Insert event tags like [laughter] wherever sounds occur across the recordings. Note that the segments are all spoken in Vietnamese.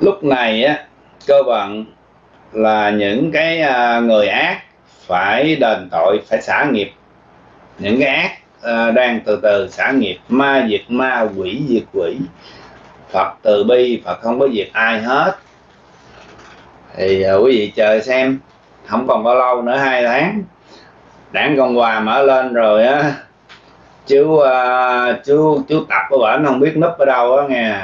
lúc này á cơ bản là những cái à, người ác phải đền tội phải xả nghiệp. Những cái ác à, đang từ từ xả nghiệp. Ma diệt ma quỷ diệt quỷ. Phật từ bi phật không có diệt ai hết. Thì à, quý vị chờ xem. Không còn bao lâu nữa hai tháng. Đảng cộng hòa mở lên rồi á. Chú uh, chú chú tập của bển không biết núp ở đâu á nghe.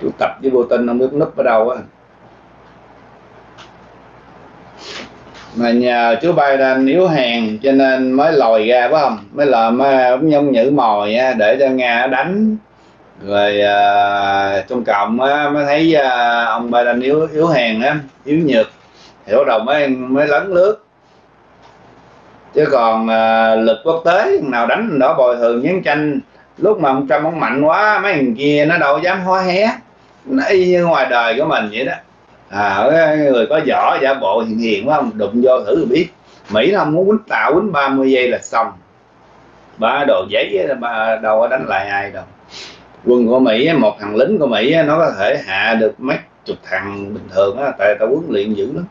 Chú tập với vô tình không biết núp ở đâu á. Mà nhờ chú bay Biden yếu hèn cho nên mới lòi ra phải không? Mới là mới nhông nhử mồi nha để cho nga đánh. Rồi uh, trong cộng á, mới thấy uh, ông Biden yếu yếu hèn á yếu nhược. Thì bắt đầu mới mới lấn lướt. Chứ còn uh, lực quốc tế nào đánh đó bồi thường chiến tranh. Lúc mà ông Trump ông mạnh quá mấy thằng kia nó đâu dám hóa hé nó y như ngoài đời của mình vậy đó. À người có võ giả bộ hiền hiền quá không đụng vô thử biết. Mỹ nó không muốn quýnh tạo quýnh 30 giây là xong. Ba đồ giấy ba đâu có đánh lại ai đâu. Quân của mỹ một thằng lính của mỹ nó có thể hạ được mấy chục thằng bình thường á, tại tao huấn luyện dữ lắm.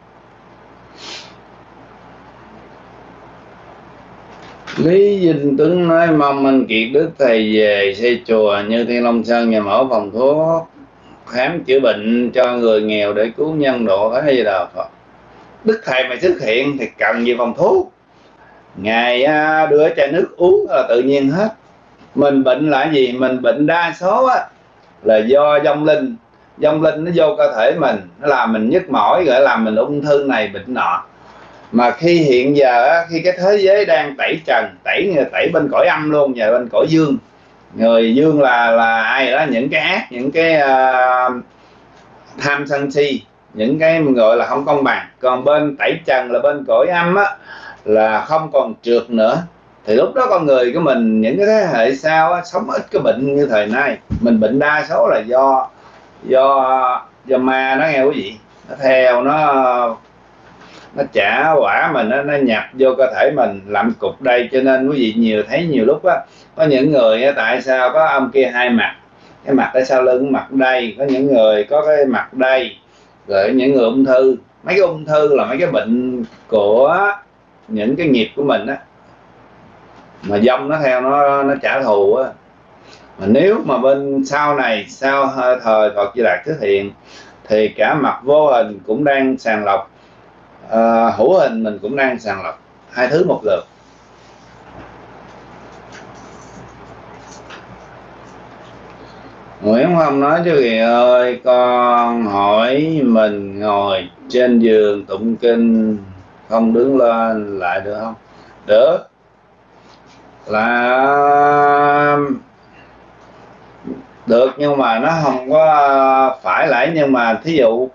Lý Dinh Tuấn nói, mong anh Kiệt Đức thầy về xây chùa như Thiên Long Sơn nhà mở phòng thuốc khám chữa bệnh cho người nghèo để cứu nhân độ cái gì đó Phật? Đức thầy mà xuất hiện thì cần gì phòng thuốc? Ngài à, đưa chai nước uống là tự nhiên hết. Mình bệnh là gì? Mình bệnh đa số á, là do dông linh. Dông linh nó vô cơ thể mình Nó làm mình nhức mỏi rồi làm mình ung thư này bệnh nọ. Mà khi hiện giờ á khi cái thế giới đang tẩy trần tẩy tẩy bên cõi âm luôn và bên cõi dương người dương là là ai đó? Những cái ác những cái uh, tham sân si những cái gọi là không công bằng. Còn bên tẩy trần là bên cõi âm á là không còn trượt nữa. Thì lúc đó con người của mình những cái thế hệ sau á, sống ít cái bệnh như thời nay. Mình bệnh đa số là do do do ma nó nghe quý vị nó theo nó nó trả quả mình nó, nó nhập vô cơ thể mình làm cục đây cho nên quý vị nhiều thấy nhiều lúc á có những người á, tại sao có ông kia hai mặt? Cái mặt ở sau lưng mặt đây có những người có cái mặt đây rồi những người ung thư. Mấy cái ung thư là mấy cái bệnh của những cái nghiệp của mình á. Mà dông nó theo nó nó trả thù á. Mà nếu mà bên sau này sau thời Phật Di Lạc xuất hiện thì cả mặt vô hình cũng đang sàng lọc à, hữu hình mình cũng đang sàng lọc hai thứ một lượt. Nguyễn Phong nói chứ kìa ơi con hỏi mình ngồi trên giường tụng kinh không đứng lên lại được không? Được. Là được nhưng mà nó không có phải lại nhưng mà thí dụ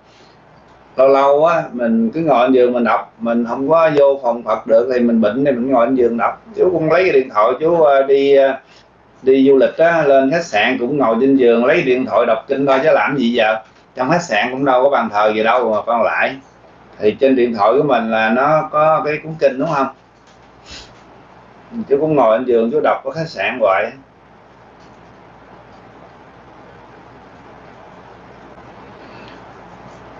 lâu lâu á, mình cứ ngồi trên giường mình đọc, mình không có vô phòng phật được thì mình bệnh thì mình ngồi trên giường đọc. Chú cũng lấy cái điện thoại, chú ờ, đi ờ, đi du lịch á, lên khách sạn cũng ngồi trên giường lấy điện thoại đọc kinh thôi chứ làm gì giờ. Trong khách sạn cũng đâu có bàn thờ gì đâu mà con lại. Thì trên điện thoại của mình là nó có cái cuốn kinh đúng không? Chú cũng ngồi trên giường, chú đọc ở khách sạn hoài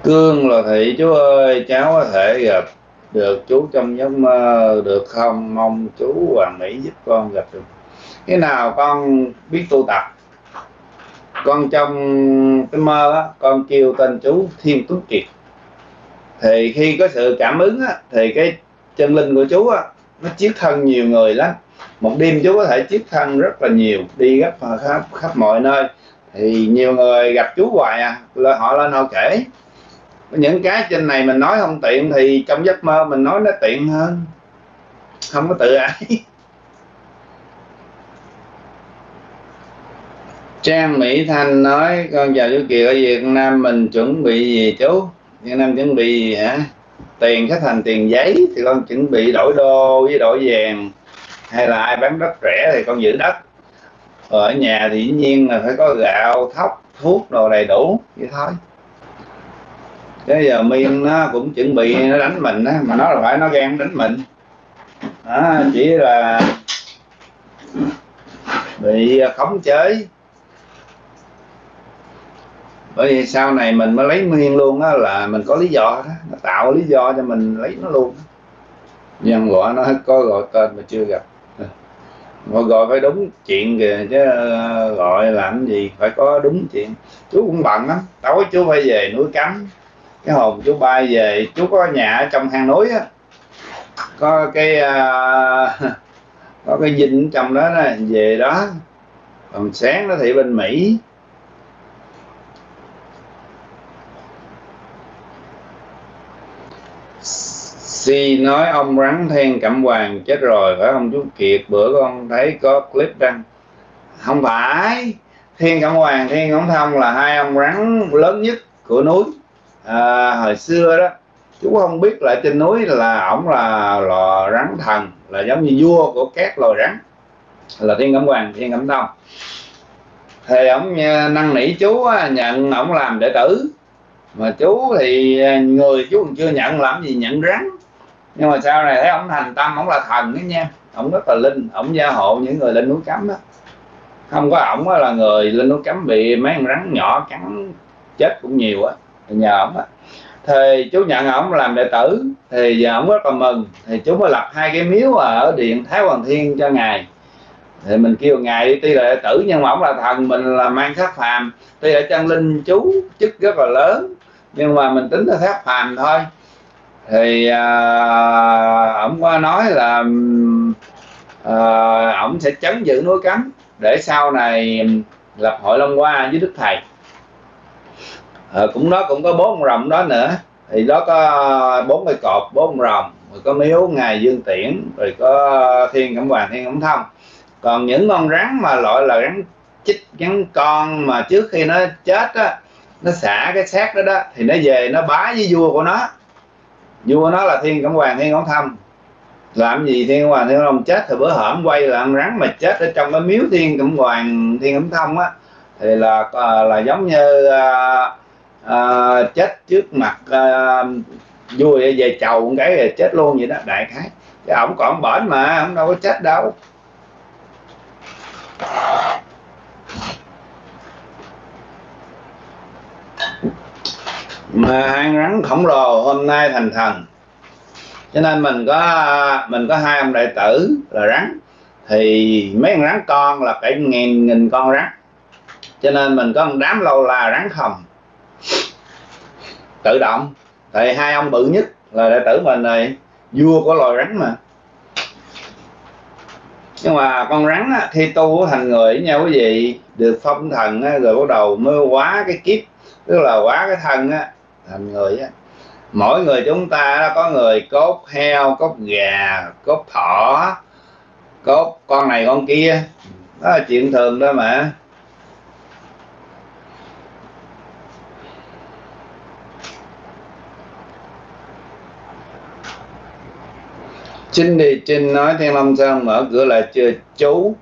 cương là thị chú ơi cháu có thể gặp được chú trong giấc mơ được không? Mong chú hoàng mỹ giúp con gặp được. Cái nào con biết tu tập? Con trong cái mơ á con kêu tên chú thiên tuấn kiệt. Thì khi có sự cảm ứng á thì cái chân linh của chú á nó chiết thân nhiều người lắm. Một đêm chú có thể chiết thân rất là nhiều đi khắp khắp, khắp mọi nơi. Thì nhiều người gặp chú hoài à là họ lên họ kể những cái trên này mình nói không tiện thì trong giấc mơ mình nói nó tiện hơn. Không có tự ái. [laughs] Trang Mỹ Thanh nói, con chào chú Kiều ở Việt Nam, mình chuẩn bị gì chú? Việt Nam chuẩn bị gì hả? Tiền khách thành tiền giấy thì con chuẩn bị đổi đô với đổi vàng. Hay là ai bán đất rẻ thì con giữ đất. Ở nhà thì dĩ nhiên là phải có gạo, thóc, thuốc đồ đầy đủ. Vậy thôi thế giờ miên nó cũng chuẩn bị nó đánh mình á mà nó là phải nó ghen đánh mình. Đó, chỉ là bị khống chế. Bởi vì sau này mình mới lấy miên luôn á là mình có lý do đó. Nó tạo lý do cho mình lấy nó luôn. Nhân gọi nó có gọi tên mà chưa gặp. Gọi gọi phải đúng chuyện kìa chứ ờ, gọi làm gì phải có đúng chuyện. Chú cũng bận lắm tối chú phải về núi cấm cái hồn chú bay về chú có nhà ở trong hang núi á. Có cái uh, [laughs] có cái dinh trong đó nè về đó. Còn sáng nó thì bên mỹ. Si nói ông rắn then cẩm hoàng chết rồi phải không chú Kiệt? Bữa con thấy có clip đăng. Không phải thiên cẩm hoàng thiên cẩm thông là hai ông rắn lớn nhất của núi à, hồi xưa đó chú không biết là trên núi là ổng là lò rắn thần là giống như vua của các loài rắn là thiên cẩm hoàng thiên cẩm tông. Thì ổng à, năn nỉ chú à, nhận ổng làm đệ tử. Mà chú thì à, người chú còn chưa nhận làm gì nhận rắn. Nhưng mà sau này thấy ổng thành tâm ổng là thần đó nha. Ổng rất là linh ổng gia hộ những người lên núi cấm đó. Không có ổng là người lên núi cấm bị mấy con rắn nhỏ cắn chết cũng nhiều á nhờ ổng á. Thì chú nhận ổng làm đệ tử thì giờ ổng rất là mừng. Thì chú mới lập hai cái miếu ở điện thái hoàng thiên cho ngài. Thì mình kêu ngài đi tuy là đệ tử nhưng mà ổng là thần mình là mang sát phàm. Tuy là chân linh chú chức rất là lớn nhưng mà mình tính là sát phàm thôi. Thì à, ổng uh, qua nói là à, ổng uh, sẽ chấn giữ núi cấm để sau này lập hội long hoa với đức thầy à, cũng nó cũng có bốn rồng đó nữa. Thì đó có bốn cây cột bốn rồng rồi có miếu ngài dương tiễn rồi có thiên cẩm hoàng thiên cẩm thông. Còn những con rắn mà loại là rắn chích rắn con mà trước khi nó chết á nó xả cái xác đó đó thì nó về nó bá với vua của nó. Vua nó là thiên cẩm hoàng thiên cẩm thông. Làm gì thiên cẩm hoàng thiên cẩm chết thì bữa hởm quay là ăn rắn mà chết ở trong cái miếu thiên cẩm hoàng thiên cẩm thông á. Thì là à, là giống như uh, à, chết trước mặt à, vui về chầu một cái rồi chết luôn vậy đó đại khái. Chứ ổng còn bển mà ổng đâu có chết đâu. Mà hang rắn khổng lồ hôm nay thành thần. Cho nên mình có mình có hai ông đại tử là rắn. Thì mấy con rắn con là phải nghìn nghìn con rắn. Cho nên mình có một đám lâu là rắn không tự động. Thì hai ông bự nhất là đệ tử mình này vua của loài rắn mà. Nhưng mà con rắn á, khi tu thành người với nhau quý vị được phong thần á, rồi bắt đầu mới quá cái kiếp tức là quá cái thân á thành người á. Mỗi người chúng ta có người cốt heo cốt gà cốt thỏ cốt con này con kia. Đó là chuyện thường đó mà. Chính thì Trinh nói Thiên Long Sơn mở cửa là chưa chú.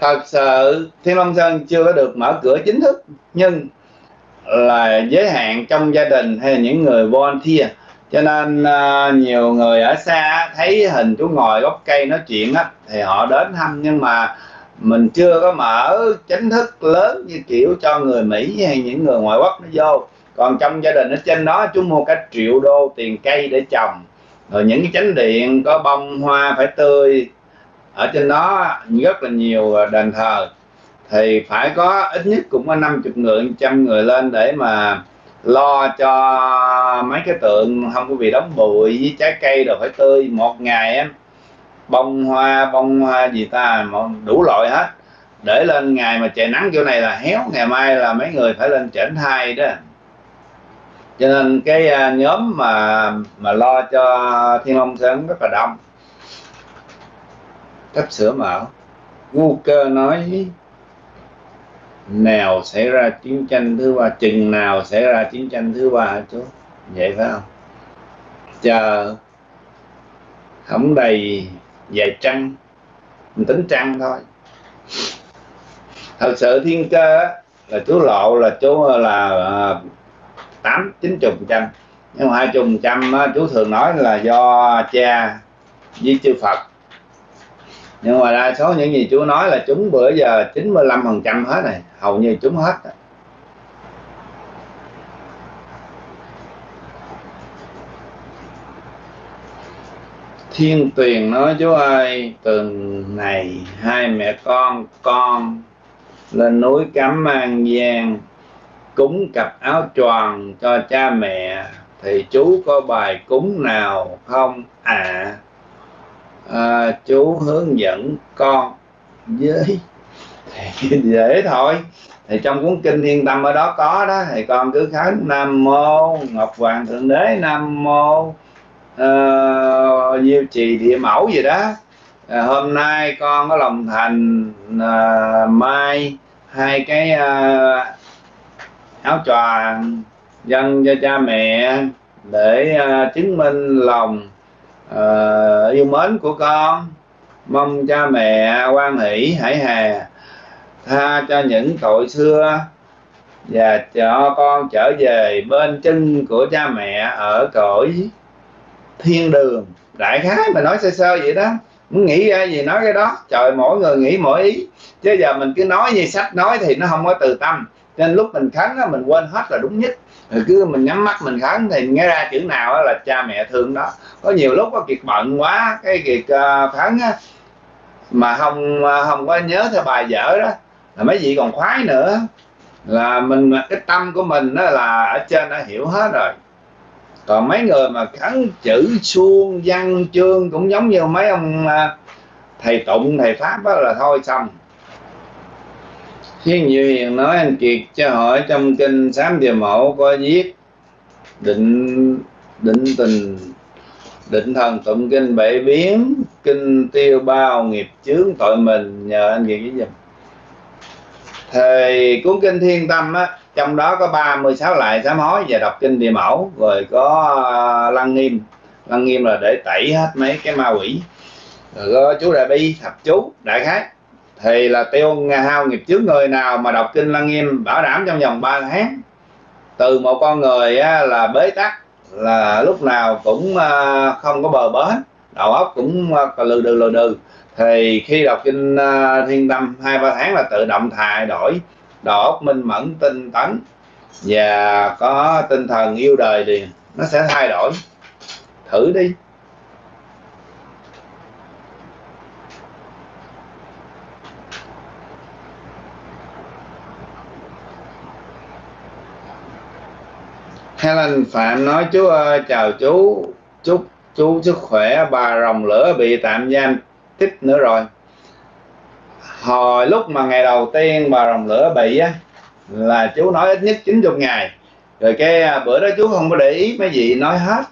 Thật sự Thiên Long Sơn chưa có được mở cửa chính thức Nhưng là giới hạn trong gia đình hay là những người volunteer. Cho nên uh, nhiều người ở xa thấy hình chú ngồi gốc cây nói chuyện á thì họ đến thăm. Nhưng mà mình chưa có mở chính thức lớn như kiểu cho người Mỹ hay những người ngoại quốc nó vô. Còn trong gia đình ở trên đó chú mua cả triệu đô tiền cây để trồng rồi những cái chánh điện có bông, hoa phải tươi. Ở trên đó rất là nhiều ờ, đền thờ. Thì phải có ít nhất cũng có 50 người, trăm người lên để mà lo cho mấy cái tượng không có bị đóng bụi với trái cây rồi phải tươi. Một ngày em bông, hoa bông, hoa gì ta đủ loại hết. Để lên ngày mà trời nắng kiểu này là héo, ngày mai là mấy người phải lên chỉnh thai đó cho nên cái à, nhóm mà mà lo cho thiên long sơn rất là đông. Cách sửa mở ngu cơ nói, nào xảy ra chiến tranh thứ ba, chừng nào xảy ra chiến tranh thứ ba hả chú? Vậy phải không? Chờ không đầy vài trăng mình tính trăng thôi. Thật sự thiên cơ là chú lộ, là chú à, là à, tám chín chục trăm nhưng mà hai chục trăm chú thường nói là do cha với chư Phật nhưng mà đa số những gì chú nói là chúng bữa giờ 95 phần trăm hết này, hầu như chúng hết này. Thiên Tuyền nói, chú ơi, tuần này hai mẹ con con lên núi cắm An Giang cúng cặp áo choàng cho cha mẹ thì chú có bài cúng nào không? À, à chú hướng dẫn con với. Thì [laughs] dễ thôi. Thì trong cuốn kinh thiên tâm ở đó có đó thì con cứ khấn nam mô ngọc hoàng thượng đế nam mô ờ, uh, diêu trì địa mẫu gì đó. À, hôm nay con có lòng thành uh, mai hai cái uh, áo choàng dâng cho cha mẹ để uh, chứng minh lòng uh, yêu mến của con. Mong cha mẹ quan hỷ hải hà tha cho những tội xưa và cho con trở về bên chân của cha mẹ ở cõi thiên đường. Đại khái mà nói sơ sơ vậy đó. Muốn nghĩ ra gì nói cái đó. Trời mỗi người nghĩ mỗi ý. Chứ giờ mình cứ nói như sách nói thì nó không có từ tâm nên lúc mình khấn á, mình quên hết là đúng nhất. Rồi cứ mình nhắm mắt mình khấn thì nghe ra chữ nào là cha mẹ thương đó. Có nhiều lúc có kiệt bận quá cái kiệt uh, khấn á, mà không à, không có nhớ theo bài dở đó. Là mấy vị còn khoái nữa. Là mình cái tâm của mình đó là ở trên đã hiểu hết rồi. Còn mấy người mà khấn chữ suông văn chương cũng giống như mấy ông à, thầy tụng thầy pháp đó là thôi xong. Thiên như Hiền nói anh Kiệt cho hỏi trong kinh Sám Địa Mẫu có viết định định tình, định thần tụng kinh bảy biến, kinh tiêu bao nghiệp chướng tội mình, nhờ anh Kiệt giúp giùm. Thì cuốn kinh thiên tâm á, trong đó có 36 lại sám hối và đọc kinh địa mẫu, rồi có à, lăng nghiêm. Lăng nghiêm là để tẩy hết mấy cái ma quỷ. Rồi có chú đại bi, thập chú, đại khái thì là tiêu hao nghiệp trước người nào mà đọc kinh lăng nghiêm bảo đảm trong vòng 3 tháng? Từ một con người á, là bế tắc là lúc nào cũng à, không có bờ bến đầu óc cũng uh, lừ đừ lừ đừ. Thì khi đọc kinh à, thiên tâm hai ba tháng là tự động thay đổi đầu óc minh mẫn tinh tấn và có tinh thần yêu đời thì nó sẽ thay đổi. Thử đi. Helen Phạm nói chú ơi chào chú chúc chú sức khỏe bà rồng lửa bị tạm giam tích nữa rồi. Hồi lúc mà ngày đầu tiên bà rồng lửa bị á là chú nói ít nhất 90 ngày. Rồi cái à, bữa đó chú không có để ý mấy gì nói hết.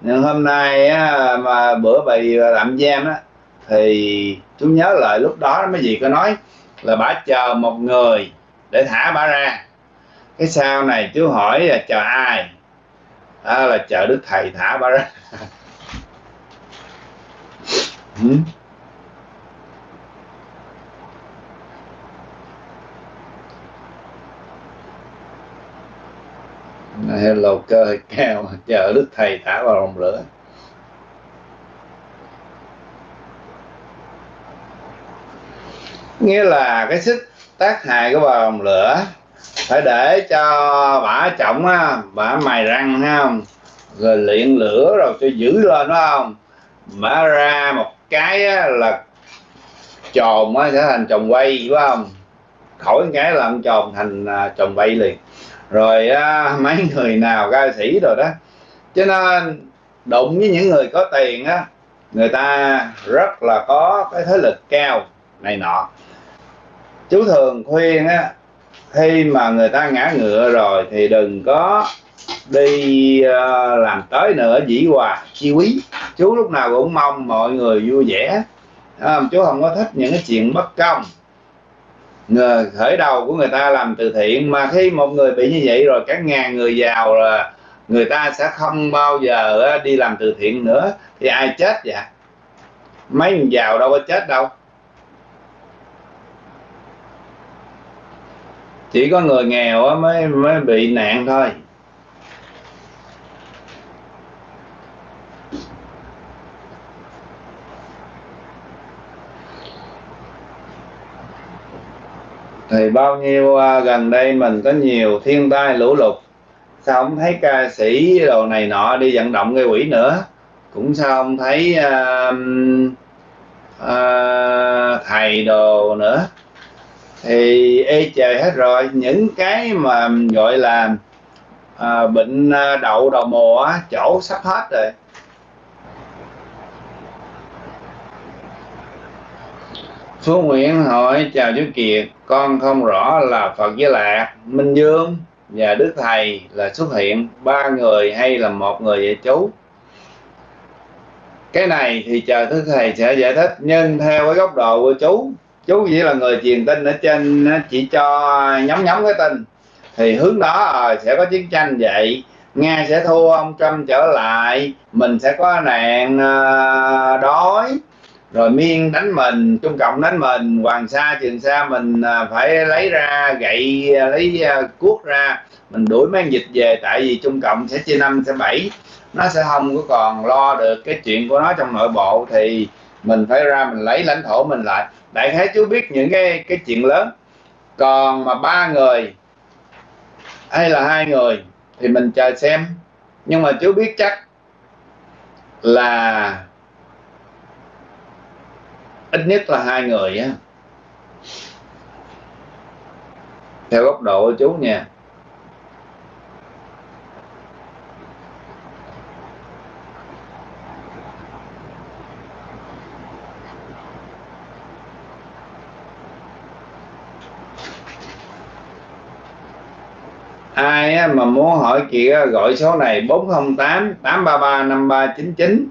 Nhưng hôm nay á, mà bữa bị tạm giam á thì chú nhớ lại lúc đó mấy gì có nói là bà chờ một người để thả bà ra. Cái sau này chú hỏi là chờ ai? Đó là chờ đức thầy thả bà ra [laughs] ừ. hello cơ hơi cao, chờ đức thầy thả vào lòng lửa nghĩa là cái sức tác hại của vào lòng lửa phải để cho bả trọng á bả mài răng ha không? Rồi luyện lửa rồi cho giữ lên phải không? Bả ra một cái á, là tròn á sẽ thành tròn quay phải không? Khỏi cái làm tròn thành à, tròn quay liền. Rồi á, mấy người nào ca sĩ rồi đó. Cho nên đụng với những người có tiền á người ta rất là có cái thế lực cao này nọ. Chú thường khuyên á khi mà người ta ngã ngựa rồi thì đừng có đi uh, làm tới nữa dĩ hòa chi quý. Chú lúc nào cũng mong mọi người vui vẻ. À, chú không có thích những cái chuyện bất công. Người khởi đầu của người ta làm từ thiện mà khi một người bị như vậy rồi các ngàn người giàu là người ta sẽ không bao giờ đi làm từ thiện nữa. Thì ai chết vậy? Mấy người giàu đâu có chết đâu. Chỉ có người nghèo mới mới bị nạn thôi. Thì bao nhiêu gần đây mình có nhiều thiên tai lũ lụt sao không thấy ca sĩ đồ này nọ đi vận động gây quỷ nữa? Cũng sao không thấy uh, uh, thầy đồ nữa? Thì ê trời hết rồi. Những cái mà gọi là à, bệnh à, đậu đầu mùa á, chỗ sắp hết rồi. Phú Nguyễn hỏi chào chú Kiệt con không rõ là Phật với Lạc Minh Dương và Đức Thầy là xuất hiện ba người hay là một người vậy chú? Cái này thì chờ Đức Thầy sẽ giải thích nhưng theo cái góc độ của chú chú chỉ là người truyền tin ở trên chỉ cho nhóm nhóm cái tin. Thì hướng đó à, sẽ có chiến tranh vậy. Nga sẽ thua, ông trump trở lại. Mình sẽ có nạn à, đói. Rồi miên đánh mình, trung cộng đánh mình, hoàng sa, trường sa mình à, phải lấy ra, gậy lấy cuốc ra. Mình đuổi mang dịch về, tại vì trung cộng sẽ chia năm, sẽ bảy. Nó sẽ không có còn lo được cái chuyện của nó trong nội bộ. Thì mình phải ra mình lấy lãnh thổ mình lại. Đại khái chú biết những cái cái chuyện lớn. Còn mà ba người, hay là hai người, thì mình chờ xem. Nhưng mà chú biết chắc là ít nhất là hai người á. Theo góc độ của chú nha. Ai mà muốn hỏi chị gọi số này 408 833 5399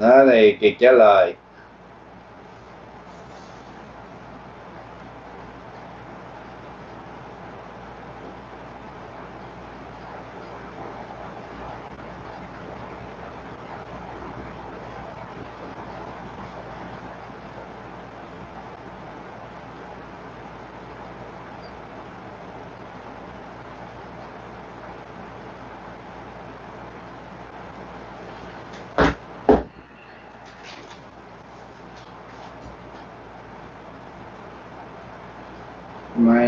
đó, thì kiệt trả lời.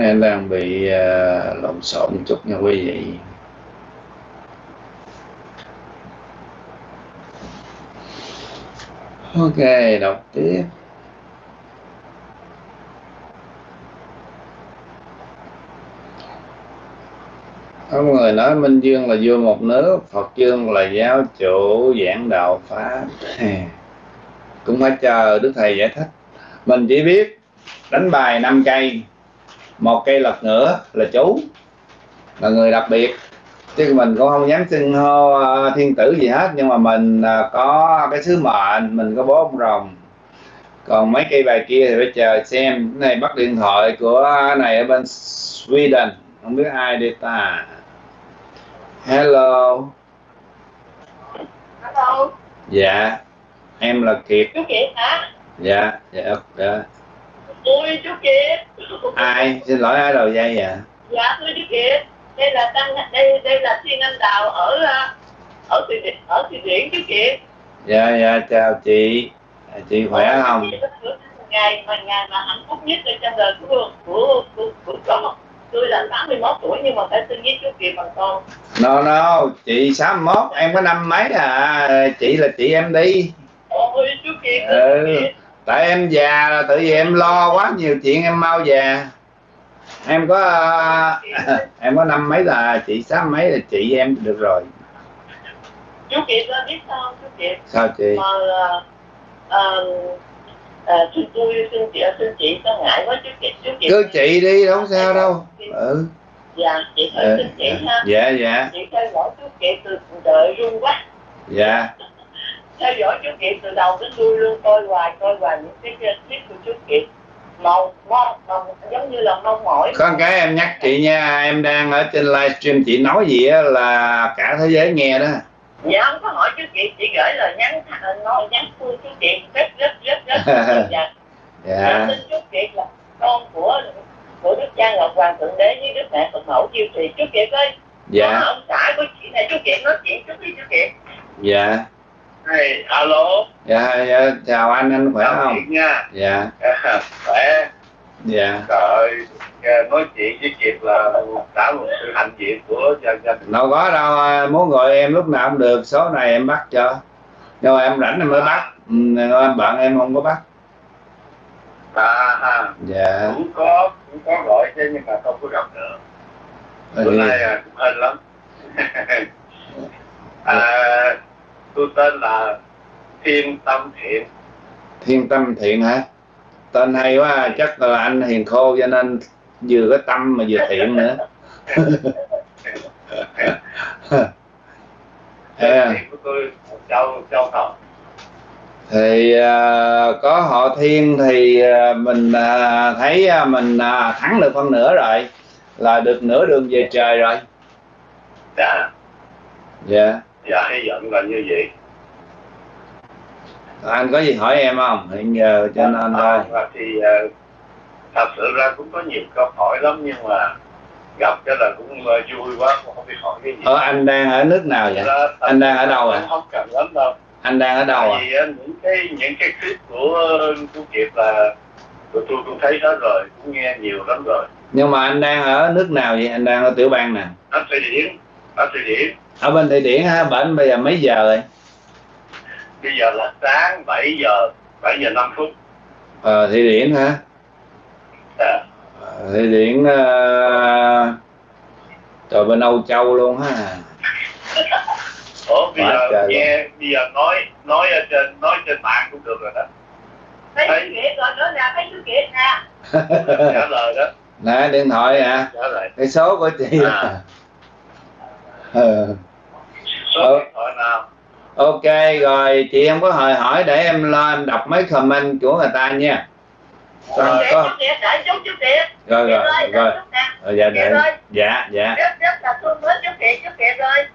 Máy đang bị uh, lộn xộn chút nha quý vị. Ok đọc tiếp. Có người nói minh dương là vua một nước phật dương là giáo chủ giảng đạo pháp. [laughs] Cũng phải chờ đức thầy giải thích. Mình chỉ biết đánh bài năm cây một cây lật ngửa là chú là người đặc biệt. Chứ mình cũng không dám xưng hô uh, thiên tử gì hết nhưng mà mình uh, có cái sứ mệnh mình có bố ông rồng. Còn mấy cây bài kia thì phải chờ xem. Cái này bắt điện thoại của này ở bên Sweden. Không biết ai đây ta. Hello. Hello. Dạ em là Kiệt. Chú Kiệt hả? Dạ dạ dạ ui chú Kiệt. Ai? Xin lỗi ai đầu dây à dạ thưa chú Kiệt. Đây là tăng đây đây là thiên anh đào ở ờ, ở thụy điển ở thụy điển chú Kiệt. Dạ dạ chào chị. À, chị khỏe Ôi, không? có tưởng ngày mà ngày mà hạnh phúc nhất trong đời của của của của con tôi là 81 tuổi nhưng mà phải xin với chú Kiệt bằng con. No no chị 61 em có năm mấy à? Chị là chị em đi. Ôi chú Kiệt Ừ. chú Kiệt tại em già là tự vì em lo quá nhiều chuyện em mau già. Em có à, [laughs] em có năm mấy là chị sáu mấy là chị em được rồi. Chú Kiệt biết sao chú Kiệt? Sao chị? Mà ờ, ờ, thì tôi xin chị xin chị có ngại quá chú Kiệt chú Kiệt. Cứ chị đi đâu sao đâu. Ừ. Dạ chị thử ờ, xin chị ha. Dạ dạ. Chị theo dõi chú Kiệt từ đợi run quá. Dạ theo dõi chú Kiệt từ đầu đến đuôi luôn coi hoài coi hoài những cái clip của chú Kiệt. Mong mong mong giống như là mong mỏi. Có một cái em nhắc chị nha em đang ở trên livestream chị nói gì á là cả thế giới nghe đó. Dạ không có hỏi chú Kiệt chị gửi lời nhắn thẳng nói nhắn vui chú Kiệt rất rất rất rất rất [laughs] dạ. Dạ. Xin chú Kiệt là con của của Đức Cha Ngọc Hoàng Thượng Đế với Đức Mẹ Phật Mẫu Diệu Trì. Chú Kiệt ơi dạ. ông xã của chị này chú Kiệt nói chuyện chút đi chú Kiệt. Dạ Hey, alo, dạ dạ chào anh anh khỏe không? Kiệt nha. dạ. Khỏe. dạ. Trời nói chuyện với Kiệt là cả một sự hạnh diện của dân dân. đâu có đâu à, muốn gọi em lúc nào cũng được số này em bắt cho. Nhưng mà em rảnh em mới bắt. Ừ, em bạn em không có bắt. À ha. Dạ. Cũng có cũng có gọi chứ nhưng mà không có gặp nữa bữa thì, nay à, cũng hên lắm. [laughs] À, tôi tên là Thiên Tâm Thiện. Thiên tâm thiện hả? Tên hay quá chắc là anh hiền khô cho nên vừa có tâm mà vừa thiện nữa. [laughs] À, thì à, có họ thiên thì à, mình à, thấy à, mình à, thắng được phân nửa rồi là được nửa đường về trời rồi. Dạ. Dạ dạ hy vọng là như vậy. Anh có gì hỏi em không? Hiện giờ cho nên thôi. à, thì à, thật sự ra cũng có nhiều câu hỏi lắm nhưng mà gặp cái là cũng à, vui quá cũng không biết hỏi cái gì. Ở anh đang ở nước nào vậy? Ra, thật Anh đang ở đâu ạ? không cần lắm đâu. Anh đang ở đâu à? Tại á, những cái những cái clip của của Kiệt là tụi tôi cũng thấy hết rồi cũng nghe nhiều lắm rồi. Nhưng mà anh đang ở nước nào vậy? Anh đang ở tiểu bang nè. Ở Thụy Điển ở Thụy Điển ở bên thụy điển ha bệnh bây giờ mấy giờ rồi? Bây giờ là sáng 7 giờ 7 giờ 5 phút. Ờ thụy điển hả? À, thụy điển uh, trời bên âu châu luôn ha. [laughs] Ủa bây Quá giờ nghe bây giờ nói nói ở trên nói trên mạng cũng được rồi đó. Thấy. chú kiệt rồi nữa nè thấy chú kiệt nè trả lời đó. [laughs] Nè điện thoại à trả lời. Cái số của chị À. số Ờ. điện thoại nào ok rồi chị em có hỏi hỏi để em em đọc mấy comment của người ta nha. Ờ, Có- đợi chút chú kiệt rồi rồi ơi rồi. chút Ờ, dạ để dạ. dạ rất rất là thương mến chú kiệt chú kiệt ơi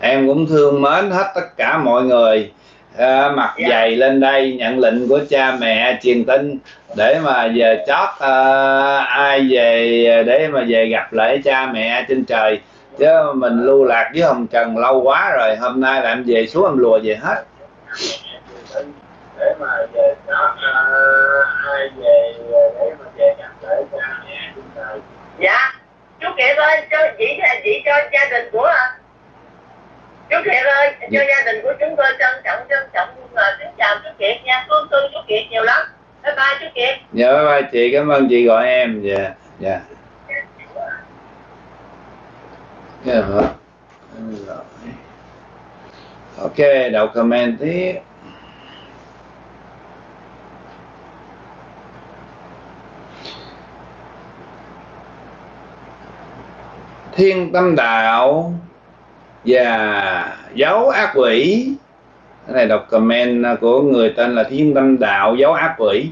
em cũng thương mến hết tất cả mọi người. À, mặc Dạ. dày lên đây nhận lệnh của cha mẹ truyền tin để mà về chót à, ai về để mà về gặp lại cha mẹ trên trời chứ mình lưu lạc với hồng trần lâu quá rồi hôm nay là em về xuống em lùa về hết. Để mà về đó ai về để mà về gặp lại cha mẹ chúng ta. Dạ chú kiệt ơi cho chỉ chỉ cho gia đình của chú kiệt ơi cho gia đình của chúng tôi trân trọng trân trọng mà kính chào chú kiệt nha. Thương thương chú kiệt nhiều lắm. Bye bye chú kiệt. Dạ bye bye chị cảm ơn chị gọi em. Dạ dạ dạ rồi Rồi. ok, đọc comment tiếp. Thiên tâm đạo và dấu ác quỷ. Cái này đọc comment của người tên là thiên tâm đạo dấu ác quỷ.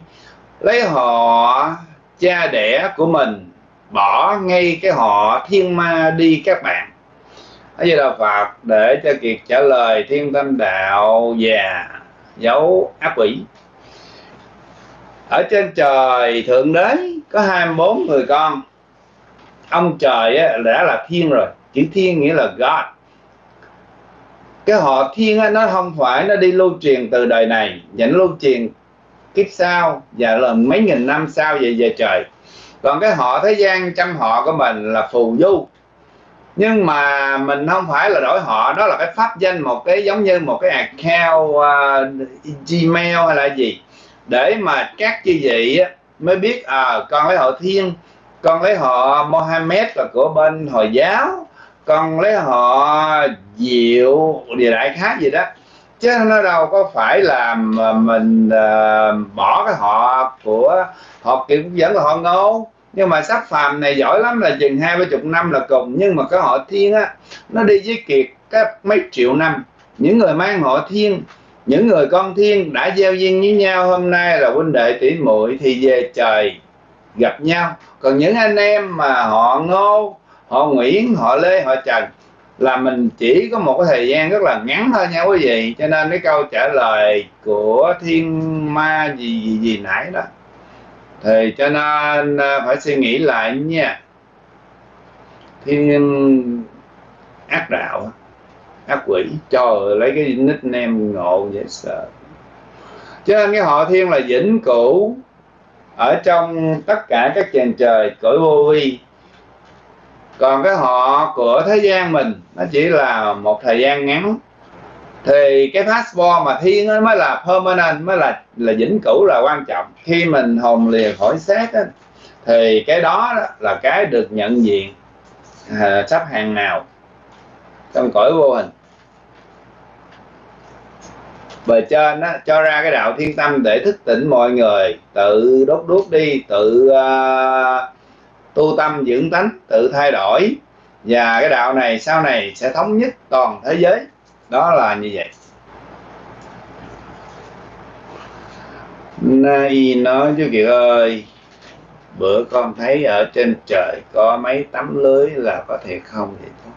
Lấy họ cha đẻ của mình bỏ ngay cái họ thiên ma đi các bạn. Ở đây là Phật? Để cho Kiệt trả lời thiên tâm đạo và dấu ác quỷ. Ở trên trời thượng đế có 24 người con. Ông trời á, đã là thiên rồi. Chữ thiên nghĩa là God. Cái họ thiên á, nó không phải nó đi lưu truyền từ đời này và lưu truyền kiếp sau và là mấy nghìn năm sau về về trời còn cái họ thế gian trăm họ của mình là phù du. Nhưng mà mình không phải là đổi họ đó là cái pháp danh một cái giống như một cái account uh, gmail hay là gì. Để mà các chư vị á, mới biết à con lấy họ thiên con lấy họ Mohammed là của bên hồi giáo con lấy họ diệu địa đại khác gì đó. Chứ nó đâu có phải là mình uh, bỏ cái họ của họ kiểu dẫn là họ ngô nhưng mà sắp phàm này giỏi lắm, là chừng hai ba chục năm là cùng. Nhưng mà cái họ thiên á, nó đi với kiệt các mấy triệu năm. Những người mang họ thiên, những người con thiên đã gieo duyên với nhau, hôm nay là huynh đệ tỷ muội thì về trời gặp nhau. Còn những anh em mà họ ngô, họ nguyễn, họ lê, họ trần, là mình chỉ có một cái thời gian rất là ngắn thôi nha quý vị. Cho nên cái câu trả lời của thiên ma gì gì gì nãy đó thì cho nên à, phải suy nghĩ lại nha. Thiên ác đạo, ác quỷ cho lấy cái nickname ngộ dễ sợ. Cho nên cái họ thiên là vĩnh cửu, ở trong tất cả các chàng trời cõi vô vi. Còn cái họ của thế gian mình, nó chỉ là một thời gian ngắn thì cái passport mà thiên á mới là permanent mới là là vĩnh cửu là quan trọng. Khi mình hồn lìa khỏi xác á, thì cái đó là cái được nhận diện à, sắp hàng nào trong cõi vô hình. Bề trên đó, cho ra cái đạo thiên tâm để thức tỉnh mọi người tự đốt đuốc đi tự uh, tu tâm dưỡng tánh tự thay đổi. Và cái đạo này sau này sẽ thống nhất toàn thế giới đó là như vậy. Nay nói chú kiều ơi, bữa con thấy ở trên trời có mấy tấm lưới là có thể không thì thôi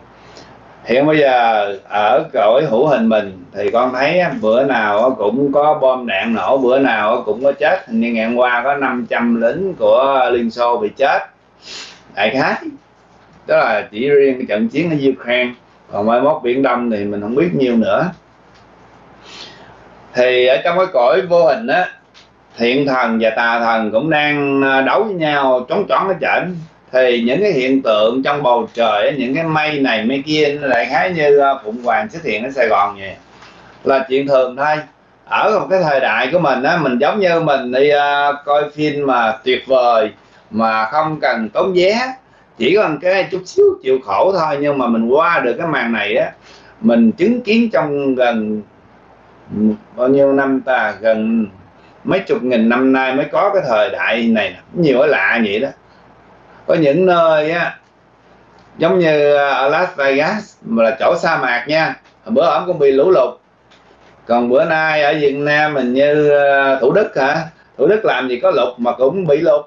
hiện bây giờ ở cõi hữu hình mình thì con thấy bữa nào cũng có bom đạn nổ, bữa nào cũng có chết. Hình như ngày hôm qua có 500 lính của liên xô bị chết. Đại khái. Đó là chỉ riêng cái trận chiến ở Ukraine còn mai mốt biển đông thì mình không biết nhiều nữa. Thì ở trong cái cõi vô hình á thiện thần và tà thần cũng đang à, đấu với nhau trống trón ở trển. Thì những cái hiện tượng trong bầu trời những cái mây này mây kia nó lại khá như à, phụng hoàng xuất hiện ở sài gòn vậy. Là chuyện thường thôi. Ở một cái thời đại của mình á mình giống như mình đi uh, coi phim mà tuyệt vời mà không cần tốn vé chỉ cần cái chút xíu chịu khổ thôi, nhưng mà mình qua được cái màn này á, mình chứng kiến trong gần bao nhiêu năm ta, gần mấy chục nghìn năm nay mới có cái thời đại này nhiều cái lạ vậy đó. Có những nơi á, giống như à, ở Las Vegas, mà là chỗ sa mạc nha. Bữa ổng cũng bị lũ lụt. Còn bữa nay ở Việt Nam mình như à, Thủ Đức hả? Thủ Đức làm gì có lụt mà cũng bị lụt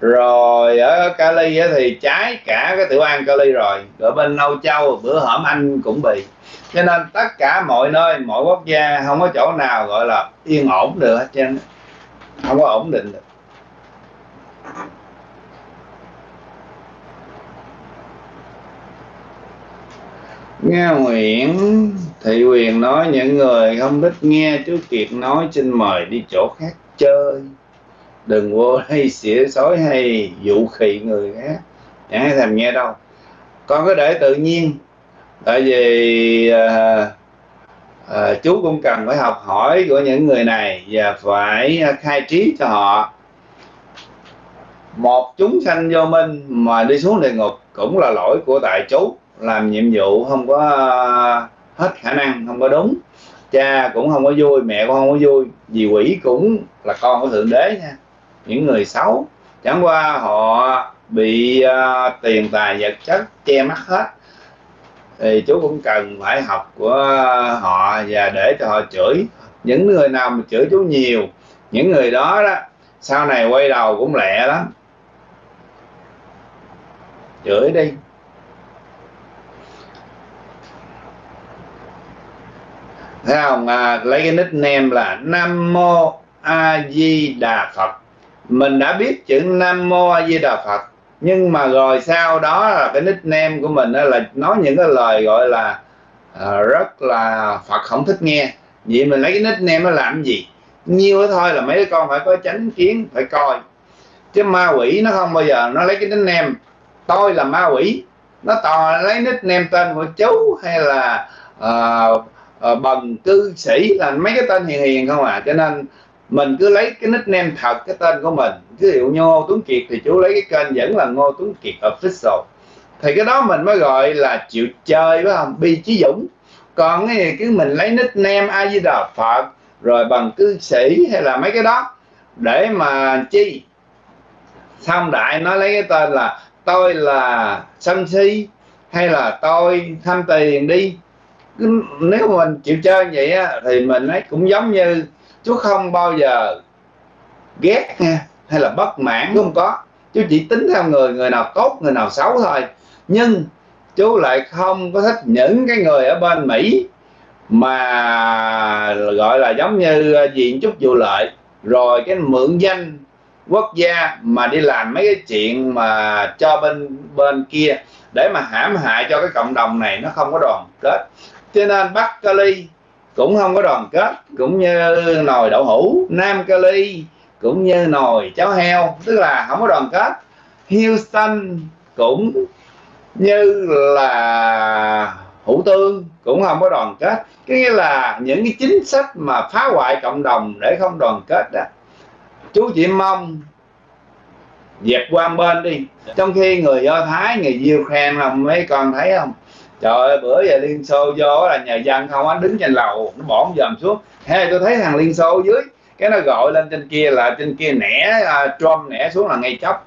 rồi, ở Cali thì trái cả cái tiểu an Cali rồi. Ở bên Âu Châu, bữa hổm Anh cũng bị. Cho nên tất cả mọi nơi, mọi quốc gia không có chỗ nào gọi là yên ổn được hết trơn không có ổn định được. Nghe Nguyễn Thị Quyền nói, những người không thích nghe chú Kiệt nói xin mời đi chỗ khác chơi đừng vô [laughs] hay xỉa xói hay dụ khị người khác. Chẳng ai thèm nghe đâu. Con cứ để tự nhiên. Tại vì à, à, chú cũng cần phải học hỏi của những người này và phải khai trí cho họ. Một chúng sanh vô minh mà đi xuống địa ngục cũng là lỗi của tại chú. Làm nhiệm vụ không có hết khả năng không có đúng. Cha cũng không có vui mẹ cũng không có vui. Vì quỷ cũng là con của thượng đế nha những người xấu. Chẳng qua họ bị uh, tiền tài vật chất che mắt hết. Thì chú cũng cần phải học của họ và để cho họ chửi. Những người nào mà chửi chú nhiều những người đó đó sau này quay đầu cũng lẹ lắm. Chửi đi. Thấy không? À, lấy cái nickname là nam mô a di đà phật mình đã biết chữ nam mô a di đà phật nhưng mà rồi sau đó là cái nickname của mình đó là nói những cái lời gọi là à, rất là phật không thích nghe. Vậy mình lấy cái nickname nó làm gì? Nhiêu đó thôi là mấy con phải có chánh kiến phải coi. Chứ ma quỷ nó không bao giờ nó lấy cái nickname. Tôi là ma quỷ nó toàn lấy nickname tên của chú hay là uh, uh, bần cư sĩ là mấy cái tên hiền hiền không à. Cho nên mình cứ lấy cái nickname thật, cái tên của mình. Ví dụ như Ngô Tuấn Kiệt thì chú lấy cái kênh vẫn là Ngô Tuấn Kiệt official. Thì cái đó mình mới gọi là chịu chơi, phải không? Bi chí dũng. Còn cái cứ mình lấy nickname a di đà phật, rồi bằng cư sĩ hay là mấy cái đó, để mà chi? Xong đại nó lấy cái tên là tôi là sân si hay là tôi tham tiền đi. Nếu mình chịu chơi vậy á, thì mình ấy cũng giống như chú không bao giờ ghét nha, hay là bất mãn, không có. Chú chỉ tính theo người người nào tốt, người nào xấu thôi. Nhưng chú lại không có thích những cái người ở bên mỹ mà gọi là giống như à, diện chút vụ lợi. Rồi cái mượn danh quốc gia mà đi làm mấy cái chuyện mà cho bên bên kia để mà hãm hại cho cái cộng đồng này, nó không có đoàn kết. Cho nên bắc cali cũng không có đoàn kết, cũng như nồi đậu hũ, nam cali cũng như nồi cháo heo. Tức là không có đoàn kết. Houston cũng như là hữu tương cũng không có đoàn kết. Cái nghĩa là những cái chính sách mà phá hoại cộng đồng để không đoàn kết đó chú chỉ mong dẹp qua bên đi. Trong khi người do thái, người Ukraine không mấy con thấy không? Trời ơi bữa giờ liên xô vô là nhà dân không á đứng trên lầu nó bỏ dòm xuống. Hay tôi thấy thằng liên xô dưới cái nó gọi lên trên kia là trên kia nẻ uh, Trump nẻ xuống là ngay chóc